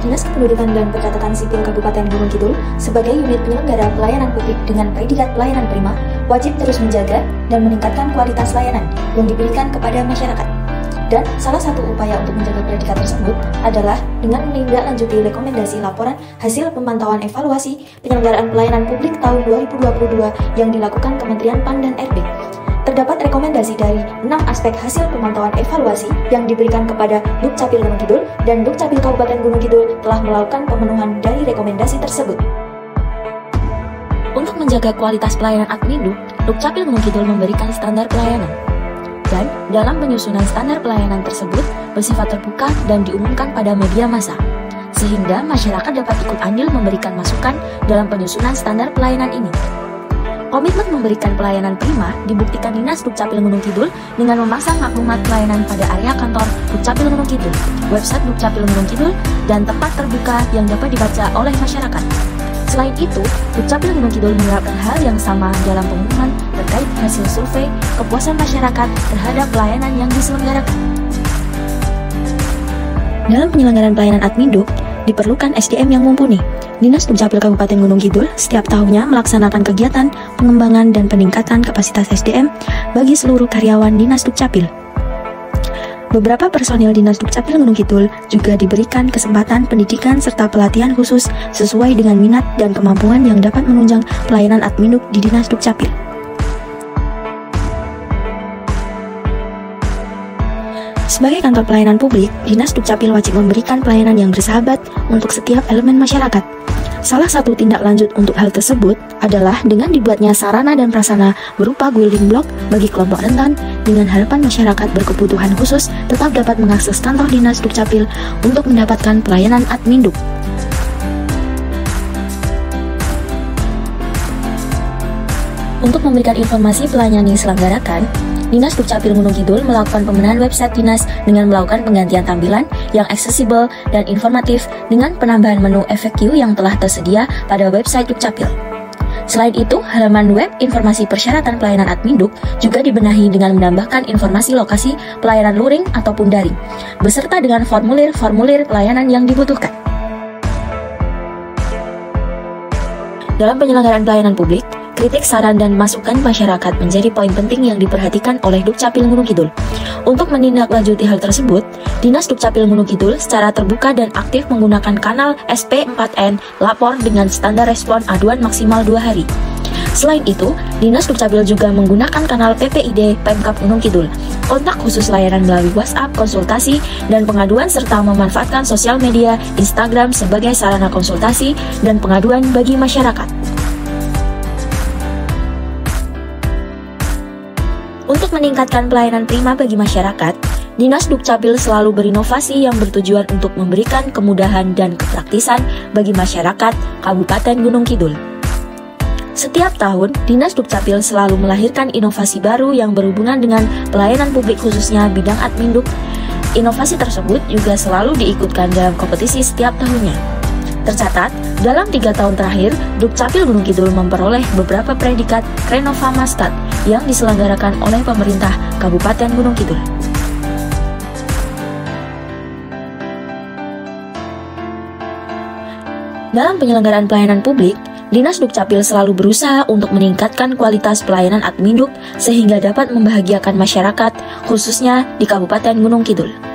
Dinas Kependudukan dan Pencatatan Sipil Kabupaten Gunung Kidul sebagai unit penyelenggara pelayanan publik dengan predikat pelayanan prima wajib terus menjaga dan meningkatkan kualitas layanan yang diberikan kepada masyarakat. Dan salah satu upaya untuk menjaga predikat tersebut adalah dengan menindaklanjuti rekomendasi laporan hasil pemantauan evaluasi penyelenggaraan pelayanan publik tahun 2022 yang dilakukan Kementerian PAN dan RB terdapat rekomendasi dari enam aspek hasil pemantauan evaluasi yang diberikan kepada Dukcapil Gunung Kidul dan Dukcapil Kabupaten Gunung Kidul telah melakukan pemenuhan dari rekomendasi tersebut. Untuk menjaga kualitas pelayanan Admindu, Dukcapil Gunung Kidul memberikan standar pelayanan. Dan dalam penyusunan standar pelayanan tersebut bersifat terbuka dan diumumkan pada media massa, sehingga masyarakat dapat ikut andil memberikan masukan dalam penyusunan standar pelayanan ini. Komitmen memberikan pelayanan prima dibuktikan Dinas Dukcapil Gunung Kidul dengan memasang maklumat pelayanan pada area kantor Dukcapil Gunung Kidul, website Dukcapil Gunung Kidul, dan tempat terbuka yang dapat dibaca oleh masyarakat. Selain itu, Dukcapil Gunung Kidul menerapkan hal yang sama dalam pengumuman terkait hasil survei kepuasan masyarakat terhadap pelayanan yang diselenggarakan. Dalam penyelenggaraan pelayanan Adminduk, diperlukan SDM yang mumpuni, Dinas Dukcapil Kabupaten Gunung Kidul setiap tahunnya melaksanakan kegiatan pengembangan dan peningkatan kapasitas SDM bagi seluruh karyawan Dinas Dukcapil. Beberapa personil Dinas Dukcapil Gunung Kidul juga diberikan kesempatan pendidikan serta pelatihan khusus sesuai dengan minat dan kemampuan yang dapat menunjang pelayanan adminuk di Dinas Dukcapil. Sebagai kantor pelayanan publik, Dinas Dukcapil wajib memberikan pelayanan yang bersahabat untuk setiap elemen masyarakat, Salah satu tindak lanjut untuk hal tersebut adalah dengan dibuatnya sarana dan prasana berupa building block bagi kelompok rentan dengan harapan masyarakat berkebutuhan khusus tetap dapat mengakses kantor dinas Dukcapil untuk mendapatkan pelayanan admin Duk. Untuk memberikan informasi pelayanan yang diselenggarakan, Dinas Dukcapil Gunung Kidul melakukan pembenahan website Dinas dengan melakukan penggantian tampilan yang aksesibel dan informatif dengan penambahan menu FAQ yang telah tersedia pada website Dukcapil. Selain itu, halaman web informasi persyaratan pelayanan Adminduk juga dibenahi dengan menambahkan informasi lokasi pelayanan luring ataupun daring, beserta dengan formulir-formulir pelayanan yang dibutuhkan. Dalam penyelenggaraan pelayanan publik, kritik, saran, dan masukan masyarakat menjadi poin penting yang diperhatikan oleh Dukcapil Gunung Kidul. Untuk menindaklanjuti hal tersebut, Dinas Dukcapil Gunung Kidul secara terbuka dan aktif menggunakan kanal SP4N lapor dengan standar respon aduan maksimal 2 hari. Selain itu, Dinas Dukcapil juga menggunakan kanal PPID Pemkap Gunung Kidul, kontak khusus layanan melalui WhatsApp, konsultasi, dan pengaduan serta memanfaatkan sosial media Instagram sebagai sarana konsultasi dan pengaduan bagi masyarakat. Untuk meningkatkan pelayanan prima bagi masyarakat, Dinas Dukcapil selalu berinovasi yang bertujuan untuk memberikan kemudahan dan kepraktisan bagi masyarakat Kabupaten Gunung Kidul. Setiap tahun, Dinas Dukcapil selalu melahirkan inovasi baru yang berhubungan dengan pelayanan publik khususnya bidang adminduk. Inovasi tersebut juga selalu diikutkan dalam kompetisi setiap tahunnya. Tercatat, dalam tiga tahun terakhir, Dukcapil Gunung Kidul memperoleh beberapa predikat Renova Maskat yang diselenggarakan oleh pemerintah Kabupaten Gunung Kidul. Dalam penyelenggaraan pelayanan publik, Dinas Dukcapil selalu berusaha untuk meningkatkan kualitas pelayanan admin Duk sehingga dapat membahagiakan masyarakat, khususnya di Kabupaten Gunung Kidul.